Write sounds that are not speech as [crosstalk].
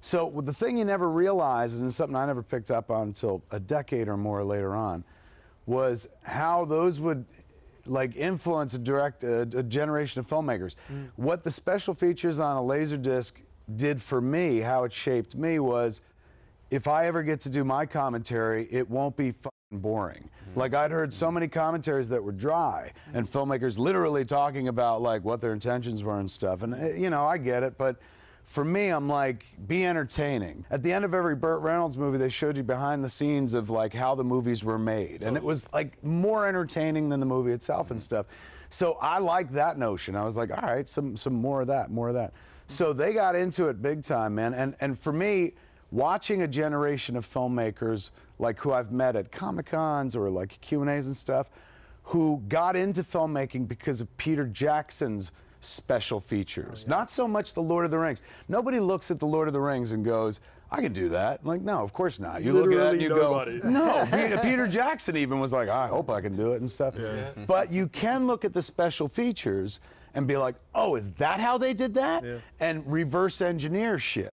So the thing you never realized, and it's something I never picked up on until a decade or more later on, was how those would like influence a direct a, a generation of filmmakers. Mm. What the special features on a laser disc did for me, how it shaped me was if I ever get to do my commentary, it won't be fucking boring. Mm. Like I'd heard so mm. many commentaries that were dry and filmmakers literally talking about like what their intentions were and stuff. And eh, you know, I get it, but for me, I'm like, be entertaining. At the end of every Burt Reynolds movie, they showed you behind the scenes of like how the movies were made. And it was like more entertaining than the movie itself and stuff. So I like that notion. I was like, all right, some some more of that, more of that. So they got into it big time, man. And and for me, watching a generation of filmmakers like who I've met at Comic Cons or like Q and A's and stuff, who got into filmmaking because of Peter Jackson's special features. Oh, not so much the Lord of the Rings. Nobody looks at the Lord of the Rings and goes, I can do that. Like, no, of course not. You look at it and you Literally go, no. [laughs] Peter, Peter Jackson even was like, I hope I can do it and stuff. But you can look at the special features and be like, oh, is that how they did that? And reverse engineer shit.